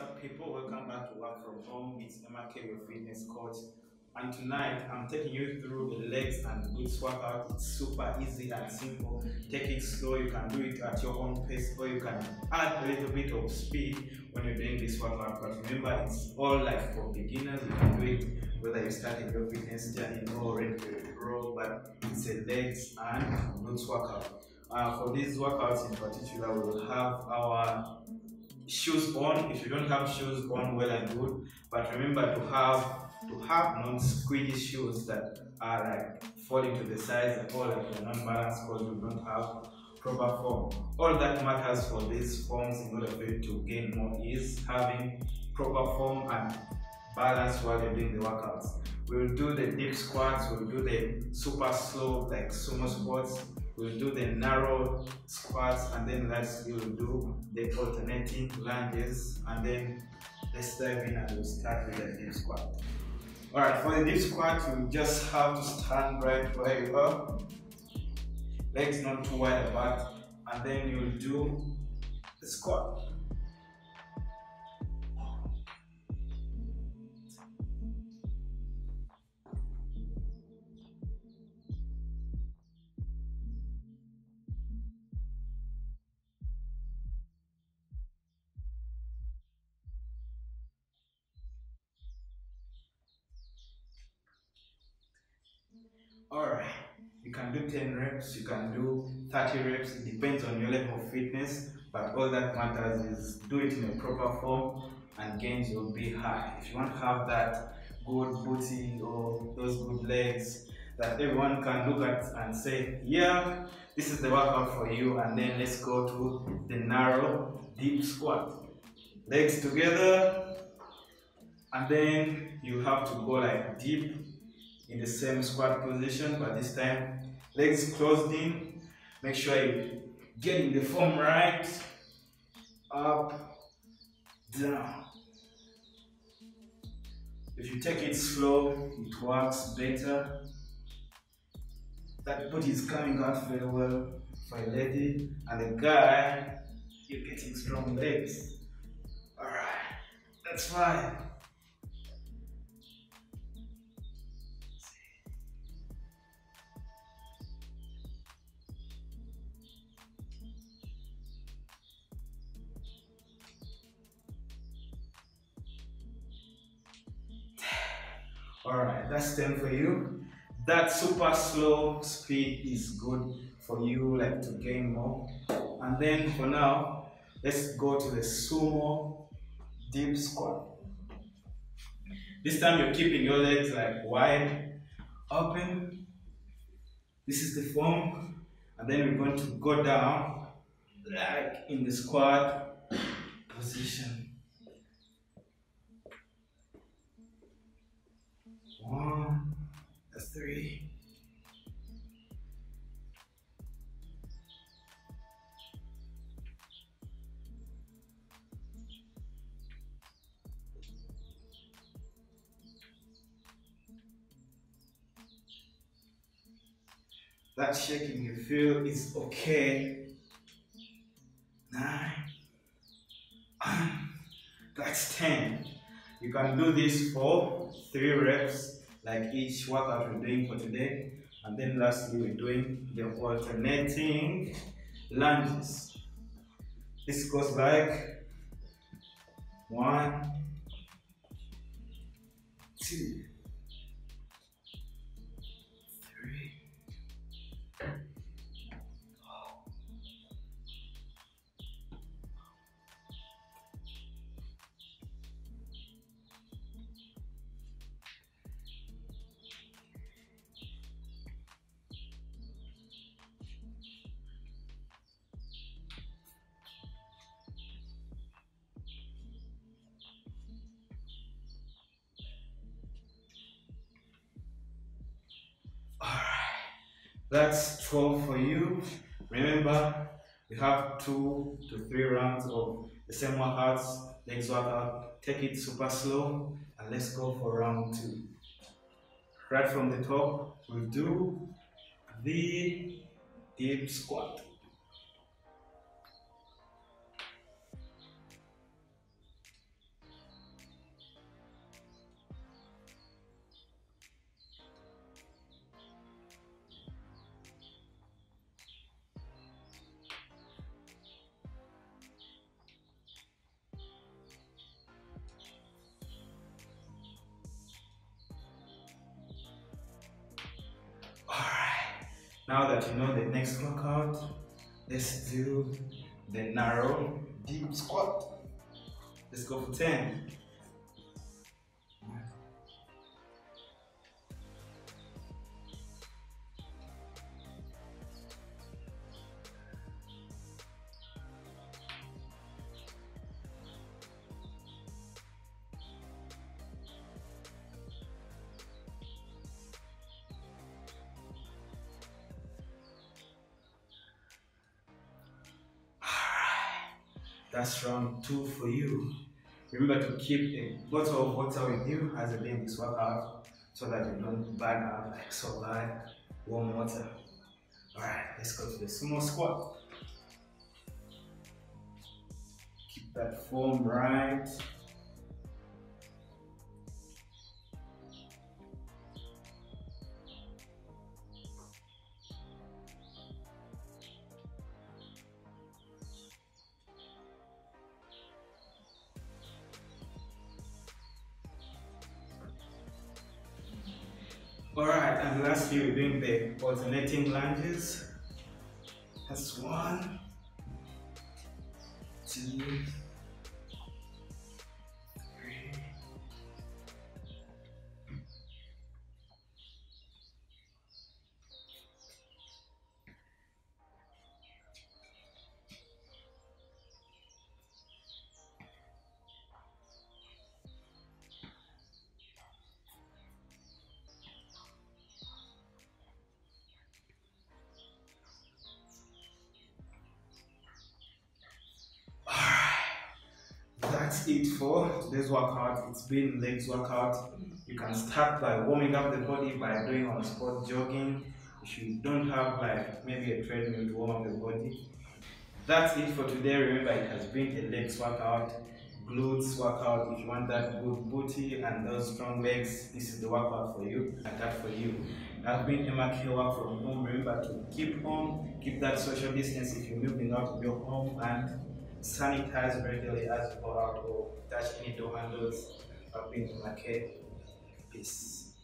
Up, people? Welcome back to Work From Home. It's MRK, your fitness coach. And tonight, I'm taking you through the legs and glutes workout. It's super easy and simple. Take it slow. You can do it at your own pace, or you can add a little bit of speed when you're doing this workout. But remember, it's all like for beginners. You can do it whether you're starting your fitness journey or ready to grow. But it's a legs and glutes workout. Uh, for these workouts in particular, we will have our shoes on. If you don't have shoes on, well and good. But remember to have to have non-squeaky shoes that are like falling to the sides all like you're not balanced because you don't have proper form. All that matters for these forms in order for you to gain more is having proper form and balance while you're doing the workouts. We'll do the deep squats, we'll do the super slow like sumo squats, we'll do the narrow squats, and then lastly we'll do the alternating lunges, and then let's dive in and we'll start with the deep squat. Alright, for the deep squat, you just have to stand right where you are, legs not too wide apart, and then you'll do the squat. Alright, you can do 10 reps, you can do 30 reps, it depends on your level of fitness, but all that matters is do it in a proper form and gains will be high. If you want to have that good booty or those good legs that everyone can look at and say, yeah, this is the workout for you, and then let's go to the narrow deep squat. Legs together, and then you have to go like deep in the same squat position, but this time legs closed in. Make sure you get in the form right, up, down. If you take it slow, it works better. That body is coming out very well for a lady, and a guy, you're getting strong legs. Alright, that's fine. Alright, that's 10 for you. That super slow speed is good for you like to gain more. And then for now, let's go to the sumo deep squat. This time you're keeping your legs like wide open. This is the form. And then we're going to go down like in the squat position. One, that's three. That shaking you feel is okay. Nine. Ah, that's 10. You can do this for three reps, like each workout we're doing for today. And then lastly, we're doing the alternating lunges. This goes like one, two, That's 12 for you. Remember, we have two to three rounds of the same workouts, legs workout. Take it super slow and let's go for round two. Right from the top, we'll do the deep squat. Now that you know the next workout, let's do the narrow deep squat. Let's go for 10. That's round two for you. Remember to keep a bottle of water with you as you doing this workout so that you don't burn out like so bad. Warm water. Alright, let's go to the sumo squat. Keep that form right. And lastly we're doing the alternating lunges. That's one, two, it for today's workout. It's been legs workout. You can start by warming up the body by doing on spot jogging. If you don't have like maybe a treadmill to warm up the body. That's it for today. Remember it has been a legs workout, glutes workout. If you want that good booty and those strong legs, this is the workout for you and that for you. I've been Emma Kewa from home. Remember to keep home, keep that social distance if you're moving out of your home and sanitize regularly as you go out or touch any door handles. I've been Emma Peace.